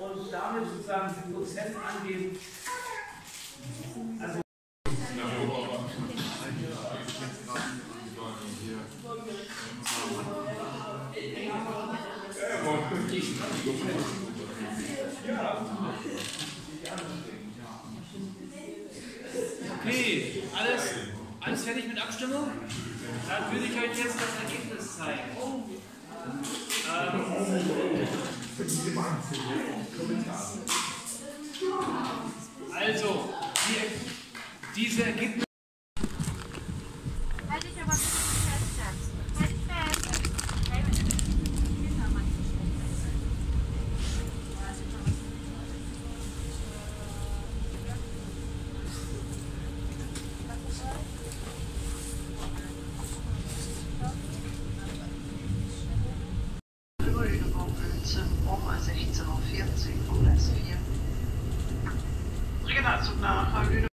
Und damit sozusagen den Prozess angehen. Okay, alles, alles fertig mit Abstimmung? Dann würde ich euch jetzt das Ergebnis zeigen. Also, die, diese Ergebnisse. 17 Uhr, also mal 16.14 Uhr, S4. Regionalzug nach Lüneburg.